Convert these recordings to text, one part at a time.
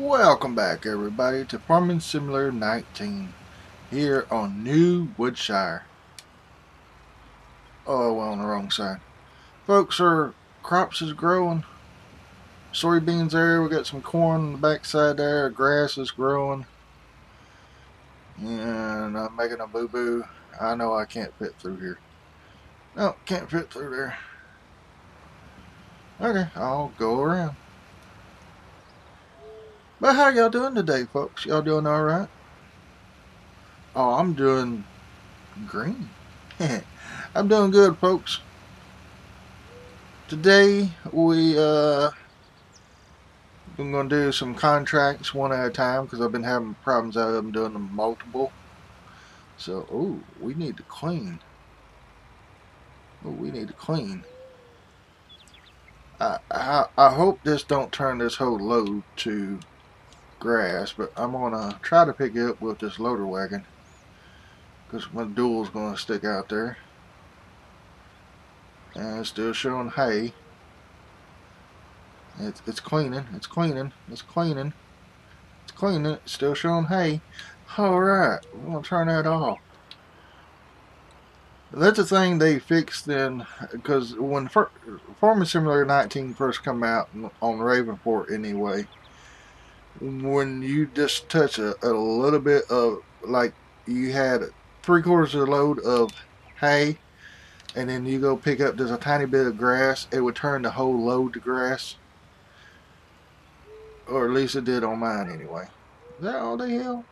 Welcome back everybody to Farming Simulator 19 here on New Woodshire. Oh, well on the wrong side. Folks, our crops is growing. Soybeans there, we got some corn on the back side there, grass is growing. And I'm making a boo-boo. I know I can't fit through here. No, can't fit through there. Okay, I'll go around. But how y'all doing today, folks? Y'all doing all right? Oh, I'm doing green. I'm doing good, folks. Today we uh I'm gonna do some contracts one at a time because I've been having problems out of them doing them multiple. So, oh, we need to clean. Oh, we need to clean. I, I I hope this don't turn this whole load to grass, but I'm gonna try to pick it up with this loader wagon because my dual's gonna stick out there. And it's still showing hay. It's, it's cleaning, it's cleaning, it's cleaning, it's cleaning, it's still showing hay. Alright, we're gonna turn that off. That's a thing they fixed then, because when Farming Simulator 19 first come out on Ravenport anyway, when you just touch a, a little bit of like you had three quarters of a load of hay and then you go pick up just a tiny bit of grass it would turn the whole load to grass. Or at least it did on mine anyway. Is that all the hell?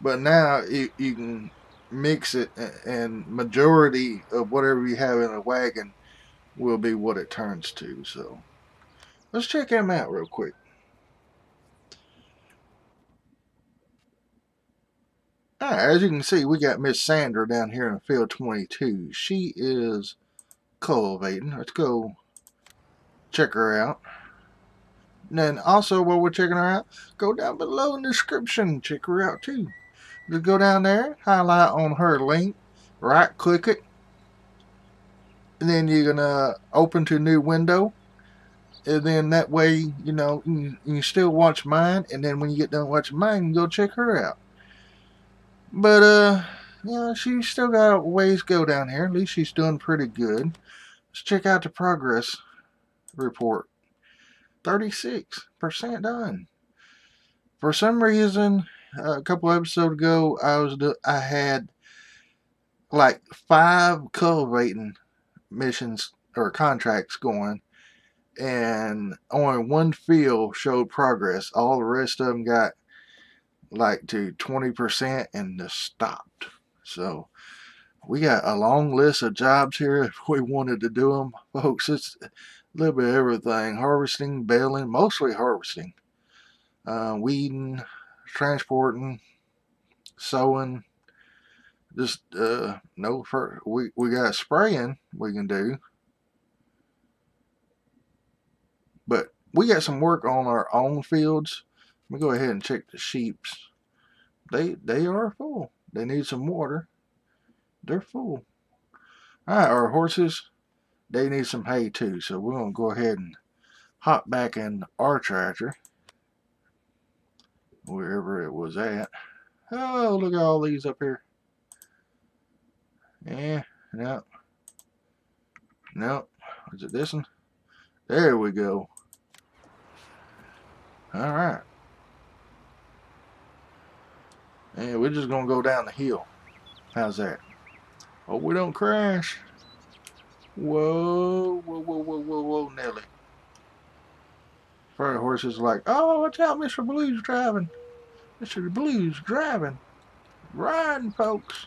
But now you, you can mix it and majority of whatever you have in a wagon will be what it turns to so. Let's check them out real quick as you can see, we got Miss Sandra down here in field 22. She is cultivating. Let's go check her out. And then also, while we're checking her out, go down below in the description. Check her out too. Just go down there, highlight on her link, right click it, and then you're gonna open to new window. And then that way, you know, you, you still watch mine. And then when you get done watching mine, you go check her out. But, uh, yeah, she's still got a ways to go down here. At least she's doing pretty good. Let's check out the progress report. 36% done. For some reason, a couple episodes ago, I was I had like five cultivating missions or contracts going, and only one field showed progress. All the rest of them got like to 20% and just stopped. So we got a long list of jobs here if we wanted to do them. Folks, it's a little bit of everything. Harvesting, baling, mostly harvesting. Uh, weeding, transporting, sowing. Just, uh, no, for, we, we got spraying we can do. But we got some work on our own fields let me go ahead and check the sheeps. They they are full. They need some water. They're full. Alright, our horses, they need some hay too. So we're going to go ahead and hop back in our tractor. Wherever it was at. Oh, look at all these up here. Yeah, no. No. Is it this one? There we go. Alright. And we're just going to go down the hill. How's that? Oh, we don't crash. Whoa, whoa, whoa, whoa, whoa, whoa, Nelly. Fire horse is like, oh, watch out, Mr. Blue's driving. Mr. Blue's driving. Riding, folks.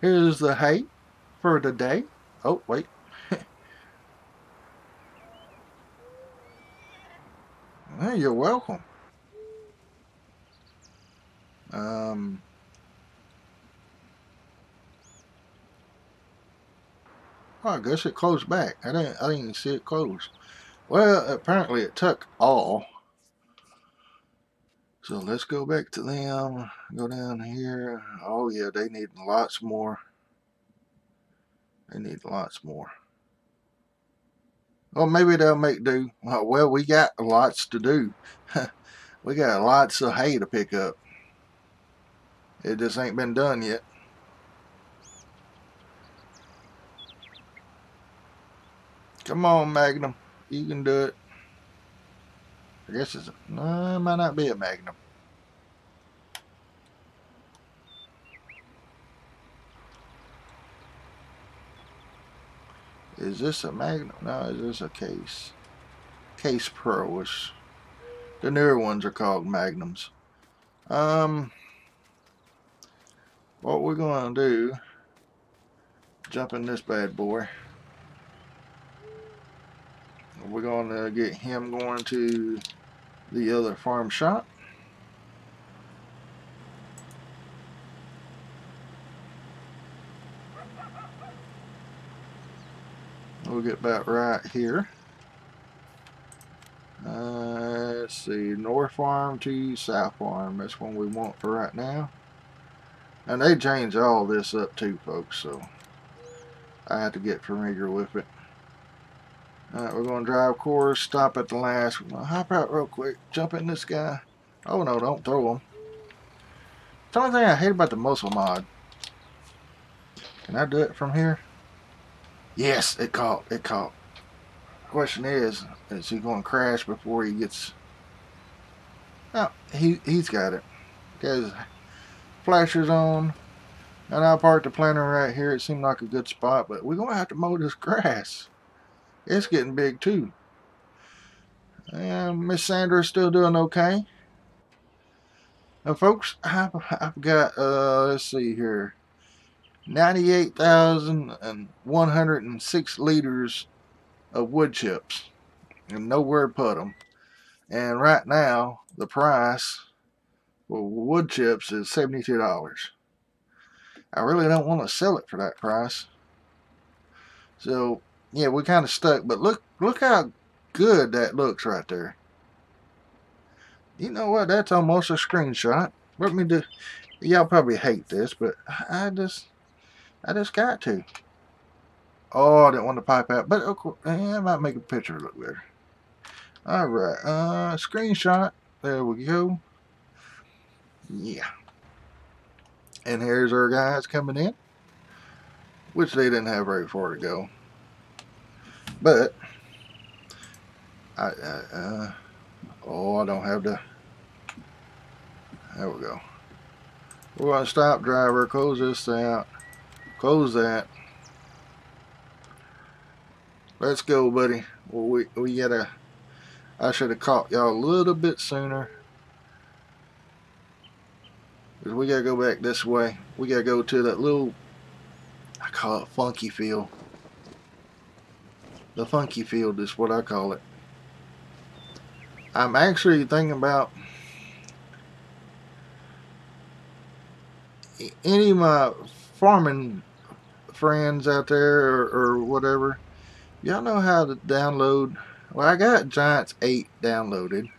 Here's the hay for the day. Oh, wait. hey, you're welcome. Um, oh, I guess it closed back. I didn't, I didn't even see it close. Well, apparently it took all. So let's go back to them. Go down here. Oh yeah, they need lots more. They need lots more. Well, maybe they'll make do. Well, we got lots to do. we got lots of hay to pick up. It just ain't been done yet. Come on, Magnum. You can do it. I guess it's, no, it might not be a Magnum. Is this a Magnum? No, is this a Case? Case Pro, which the newer ones are called Magnums. Um, what we're going to do, jump in this bad boy. We're going to get him going to the other farm shop. We'll get back right here. Uh, let's see, North Farm to South Farm. That's one we want for right now. And they change all this up too, folks, so I have to get familiar with it. Alright, we're going to drive course, stop at the last. We're going to hop out real quick, jump in this guy. Oh no, don't throw him. The only thing I hate about the muscle mod. Can I do it from here? Yes, it caught, it caught. Question is, is he going to crash before he gets... Oh, he, he's got it. Got flashers on. And I parked the planter right here. It seemed like a good spot, but we're going to have to mow this grass. It's getting big too. And Miss Sandra's still doing okay. Now folks, I've, I've got, uh, let's see here, 98,106 liters of wood chips and nowhere to put them. And right now, the price for wood chips is $72. I really don't want to sell it for that price. So yeah, we kind of stuck, but look, look how good that looks right there. You know what? That's almost a screenshot. Let me do. Y'all probably hate this, but I just, I just got to. Oh, I didn't want to pipe out, but of course, eh, I might make a picture look better. All right, uh, screenshot. There we go. Yeah. And here's our guys coming in, which they didn't have very far to go. But, I, uh, oh, I don't have to. there we go. We're going to stop driver, close this out, close that. Let's go, buddy. Well, we, we gotta, I should have caught y'all a little bit sooner. We gotta go back this way. We gotta go to that little, I call it funky field. The funky field is what I call it. I'm actually thinking about any of my farming friends out there or, or whatever. Y'all know how to download. Well, I got Giants 8 downloaded.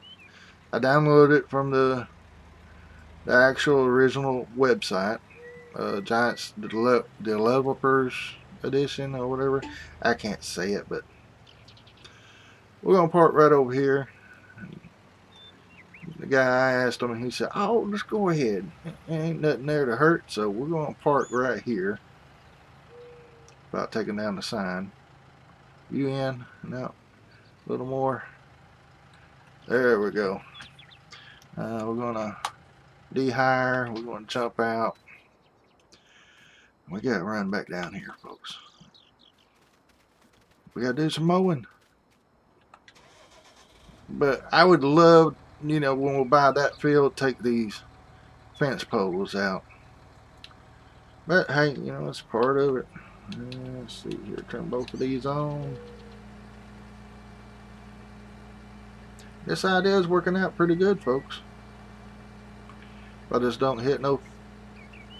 I downloaded it from the the actual original website, uh, Giants Developers Edition or whatever. I can't say it, but we're gonna park right over here. The guy asked him, and he said, "Oh, let's go ahead. Ain't nothing there to hurt, so we're gonna park right here." About taking down the sign. You in? No. A little more. There we go. Uh, we're gonna dehire. We're gonna jump out. We gotta run back down here, folks. We gotta do some mowing. But I would love, you know, when we buy that field, take these fence poles out. But hey, you know, it's part of it. Uh, let's see here, turn both of these on. This idea is working out pretty good, folks. If I just don't hit no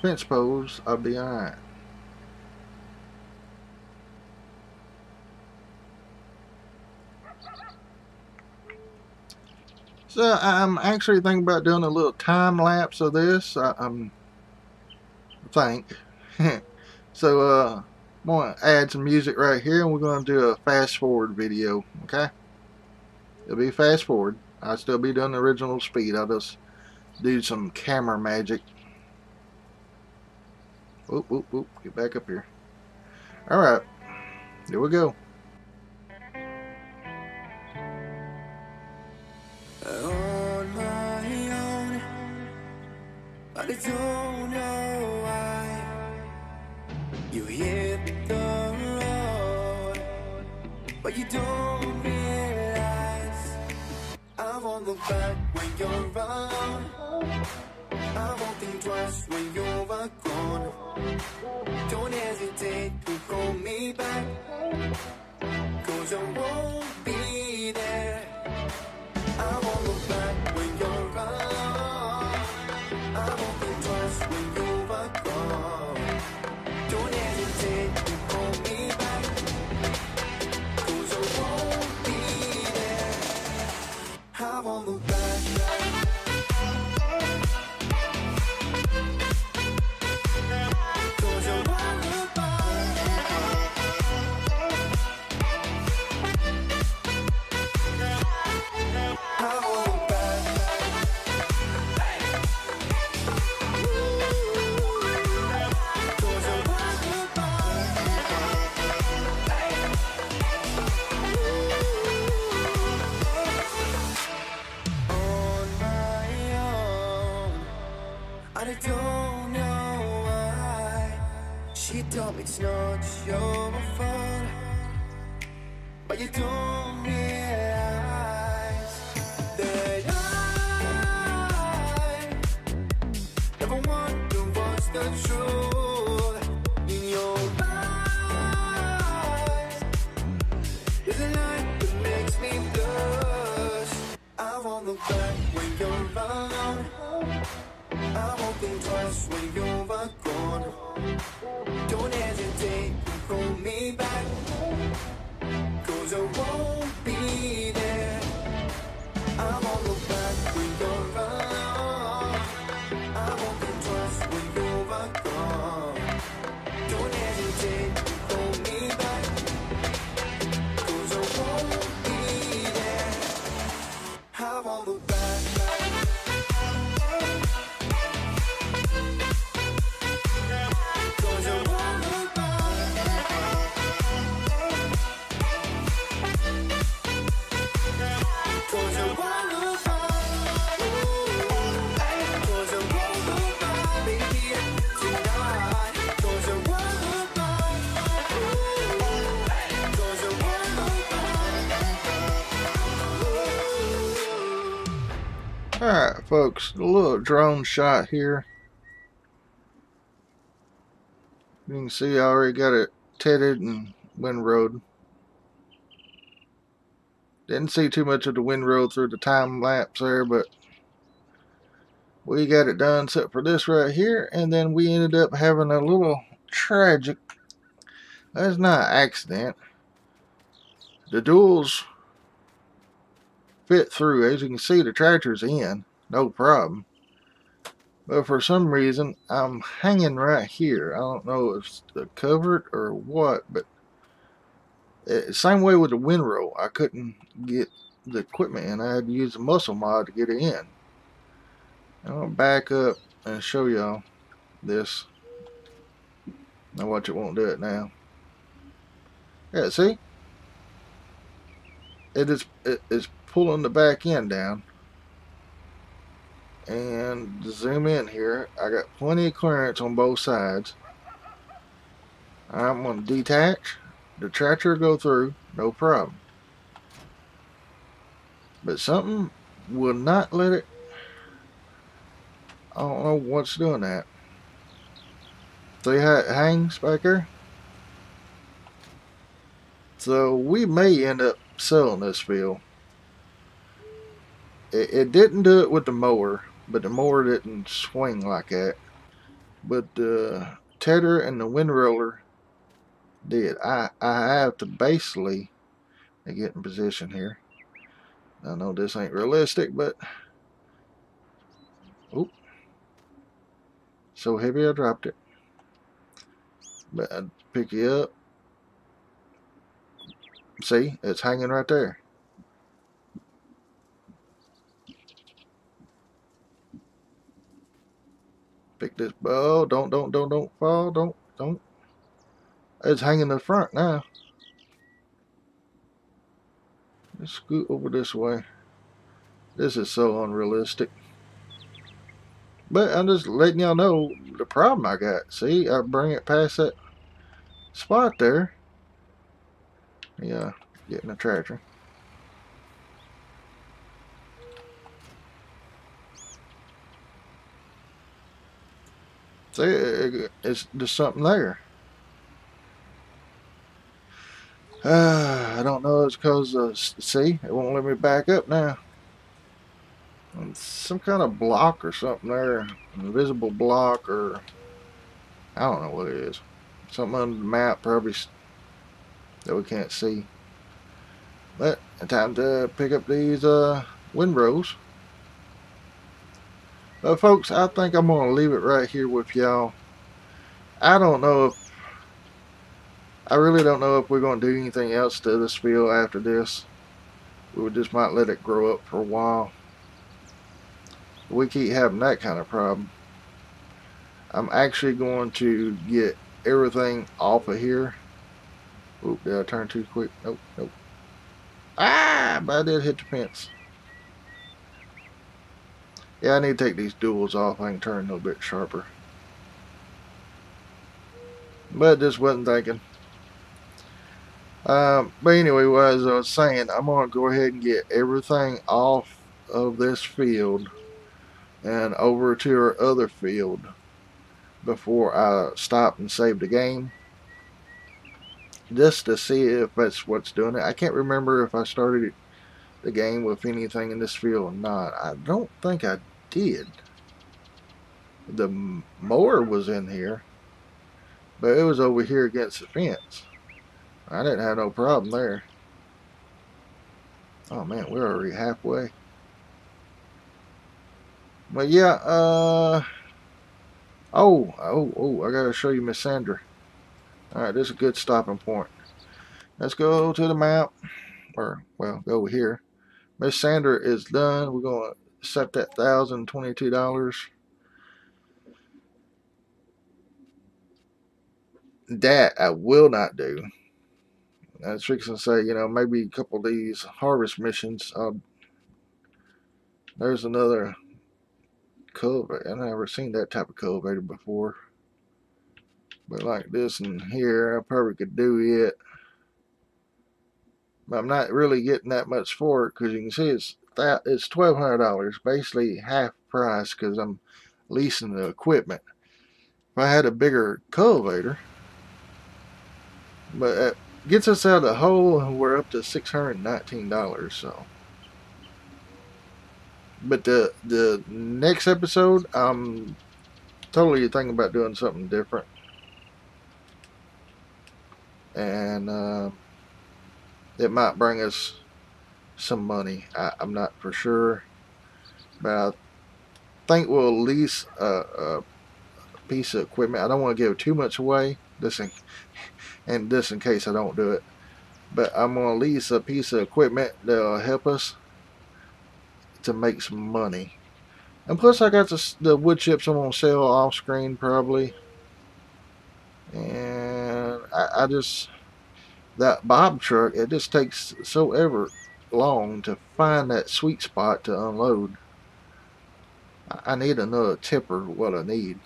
fence poles, I'll be alright. So I'm actually thinking about doing a little time lapse of this. I, am think. so uh, I'm to add some music right here and we're going to do a fast forward video, okay? It'll be fast forward. I'll still be doing the original speed. I'll just do some camera magic. Oop, oop, oop. Get back up here. Alright. Here we go. Twice when you're gone. Don't hesitate Alright, folks. A little drone shot here. You can see I already got it tedded and wind windrowed. Didn't see too much of the wind windrow through the time lapse there, but we got it done except for this right here, and then we ended up having a little tragic. That's not accident. The duals fit through. As you can see, the tractor's in, no problem. But for some reason, I'm hanging right here. I don't know if it's the covered or what, but uh, same way with the windrow. I couldn't get the equipment in. I had to use the muscle mod to get it in. I'm gonna back up and show y'all this. Now watch it won't do it now. Yeah, see? It is it is pulling the back end down. And zoom in here, I got plenty of clearance on both sides. I'm gonna detach the tractor go through, no problem. But something will not let it. I don't know what's doing that. See how it hangs back there? So we may end up selling this field. It, it didn't do it with the mower, but the mower didn't swing like that. But the tedder and the wind roller did. I, I have to basically get in position here. I know this ain't realistic, but oop, so heavy I dropped it. But I'd pick you up. See, it's hanging right there. Pick this. Oh, don't, don't, don't, don't fall. Don't, don't. It's hanging in the front now. Let's scoot over this way. This is so unrealistic. But I'm just letting y'all know the problem I got. See, I bring it past that spot there. Yeah, getting a tractor. See, it's just something there. Uh, I don't know. It's because, uh, see, it won't let me back up now. some kind of block or something there. Invisible block or I don't know what it is. Something on the map probably that we can't see. But time to pick up these uh, windrows. But folks, I think I'm going to leave it right here with y'all. I don't know if I really don't know if we're going to do anything else to this field after this. We just might let it grow up for a while. We keep having that kind of problem. I'm actually going to get everything off of here. Oop, did I turn too quick? Nope, nope. Ah, but I did hit the fence. Yeah, I need to take these duals off. I can turn a little bit sharper. But just wasn't thinking. Um, but anyway, as I was saying, I'm going to go ahead and get everything off of this field and over to our other field before I stop and save the game just to see if that's what's doing it. I can't remember if I started the game with anything in this field or not. I don't think I did. The mower was in here, but it was over here against the fence. I didn't have no problem there. Oh man, we're already halfway. But yeah, uh, oh, oh, oh, I gotta show you Miss Sandra. Alright, this is a good stopping point. Let's go to the map, or, well, go over here. Miss Sandra is done. We're to set that $1,022. That I will not do. As Rickson say, you know, maybe a couple of these harvest missions. Uh, there's another cultivator. I've never seen that type of cultivator before. But like this and here, I probably could do it. But I'm not really getting that much for it because you can see it's that it's twelve hundred dollars, basically half price because I'm leasing the equipment. If I had a bigger cultivator, but it gets us out of the hole, and we're up to six hundred nineteen dollars. So, but the the next episode, I'm totally thinking about doing something different and uh, it might bring us some money. I, am not for sure, but I think we'll lease a, a, piece of equipment. I don't want to give too much away, this in, and this in case I don't do it. But I'm going to lease a piece of equipment that'll help us to make some money. And plus I got the, the wood chips I'm going to sell off screen probably. And I, I just that bob truck it just takes so ever long to find that sweet spot to unload. I need another tipper what I need.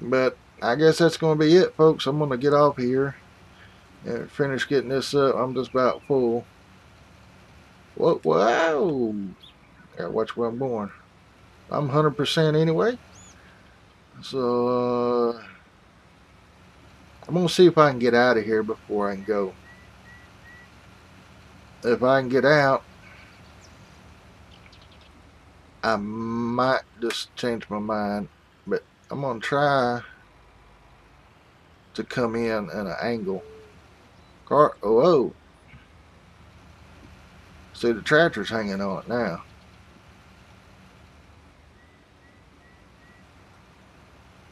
But I guess that's going to be it folks. I'm going to get off here and finish getting this up. I'm just about full. Whoa whoa! Gotta watch where I'm going. I'm 100% anyway. So, uh, I'm going to see if I can get out of here before I can go. If I can get out, I might just change my mind. But I'm going to try to come in at an angle. Car, oh, oh. See, the tractor's hanging on it now.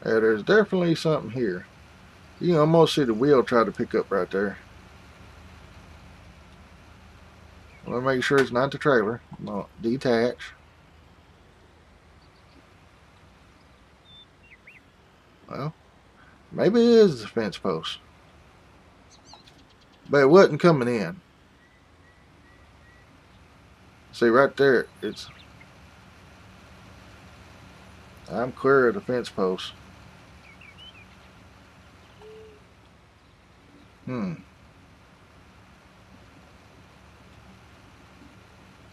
Yeah, there's definitely something here. You can almost see the wheel try to pick up right there. To make sure it's not the trailer. No, detach. Well, maybe it is the fence post. But it wasn't coming in. See right there, it's I'm clear of the fence post. Hmm.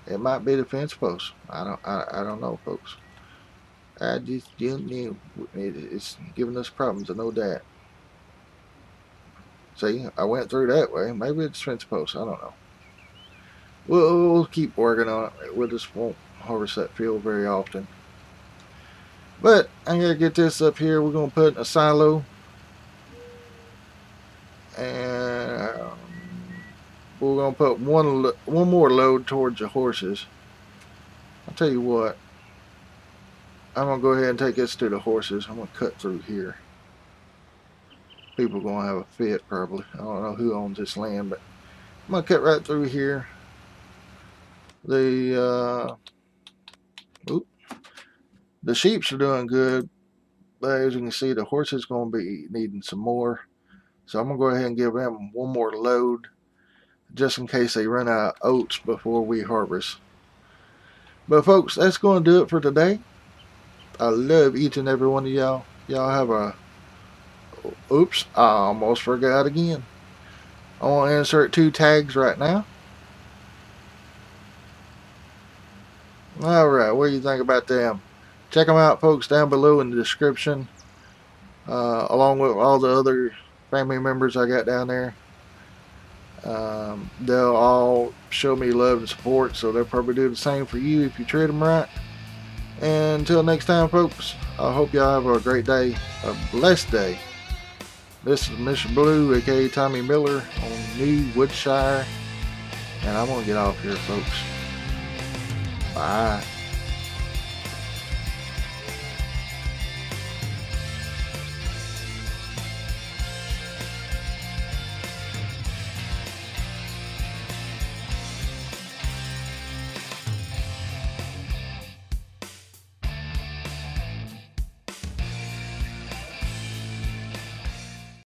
It might be the fence post. I don't. I, I don't know, folks. I just didn't. It's giving us problems. I know that. See, I went through that way. Maybe it's fence post. I don't know. We'll, we'll keep working on it. We just won't harvest that field very often. But I'm gonna get this up here. We're gonna put in a silo, and um, we're gonna put one one more load towards the horses. I'll tell you what. I'm gonna go ahead and take this to the horses. I'm gonna cut through here. People are gonna have a fit probably. I don't know who owns this land, but I'm gonna cut right through here. The uh, oop, the sheeps are doing good, but as you can see, the horses gonna be needing some more. So I'm gonna go ahead and give them one more load just in case they run out of oats before we harvest. But folks, that's going to do it for today. I love each and every one of y'all. Y'all have a... Oops, I almost forgot again. I want to insert two tags right now. Alright, what do you think about them? Check them out, folks, down below in the description. Uh, along with all the other family members I got down there. Um, they'll all show me love and support, so they'll probably do the same for you if you treat them right. And until next time, folks, I hope y'all have a great day, a blessed day. This is Mr. Blue, aka Tommy Miller, on New Woodshire, and I'm gonna get off here, folks. Bye.